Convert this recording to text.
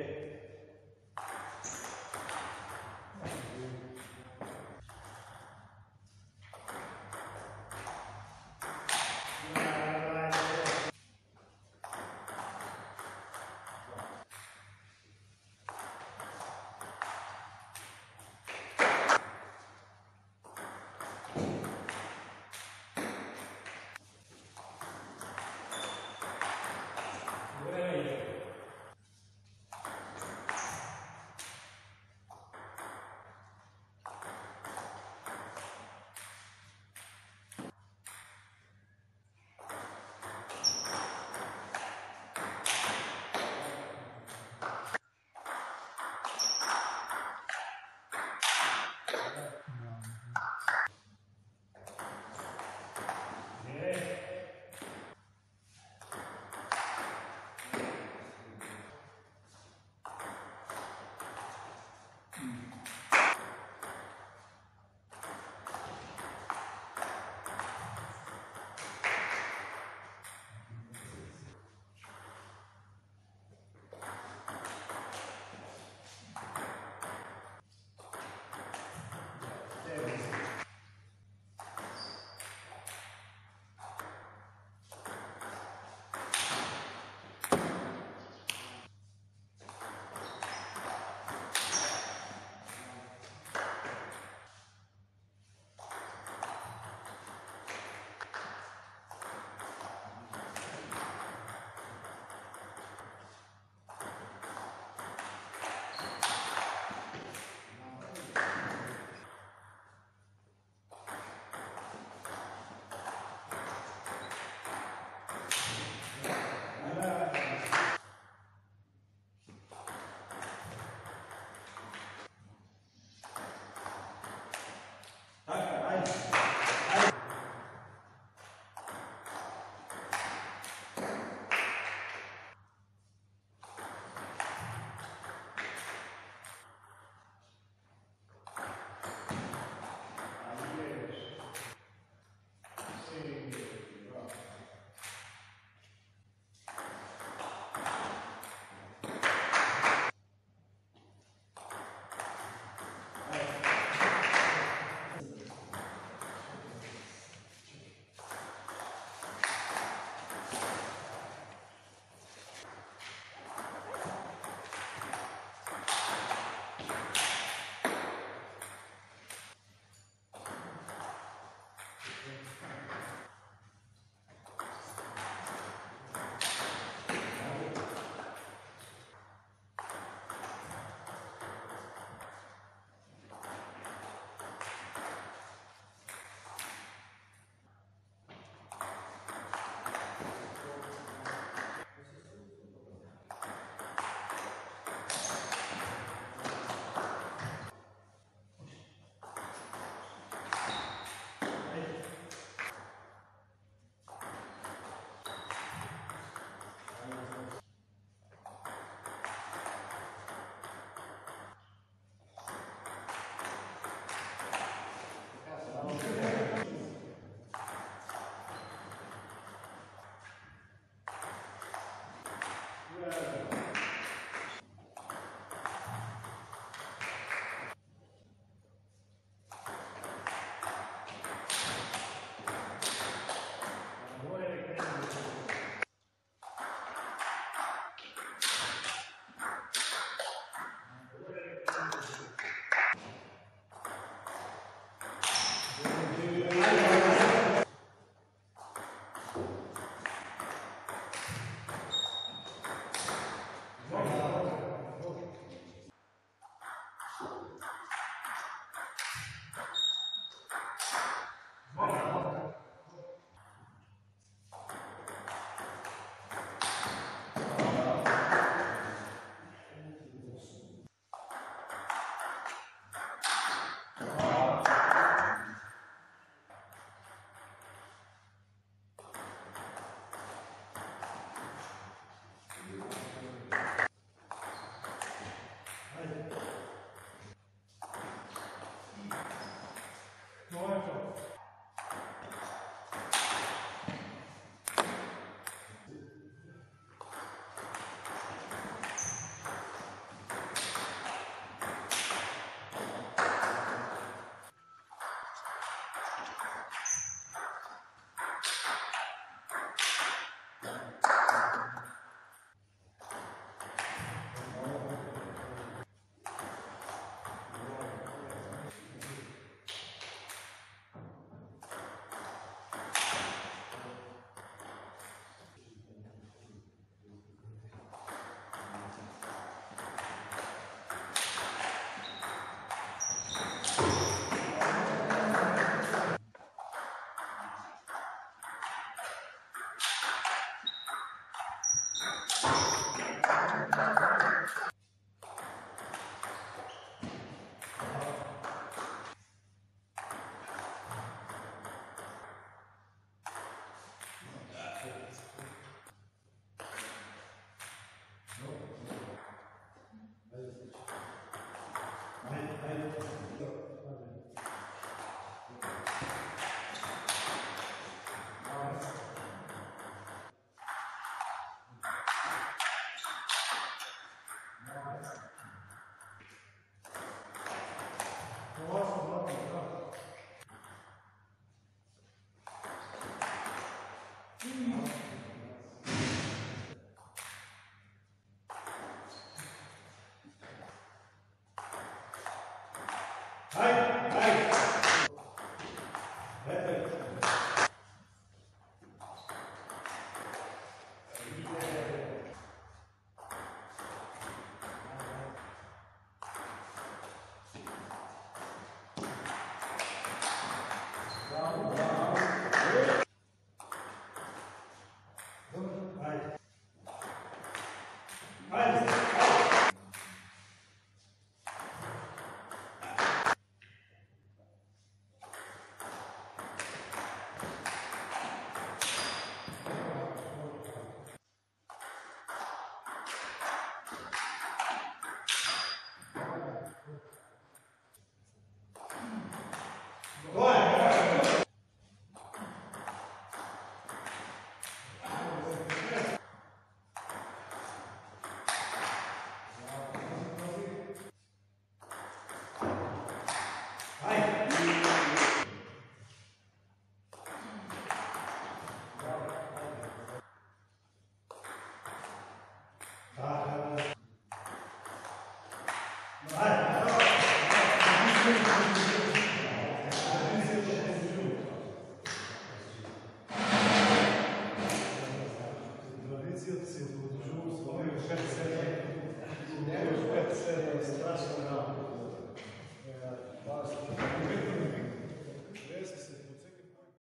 ははい。はい。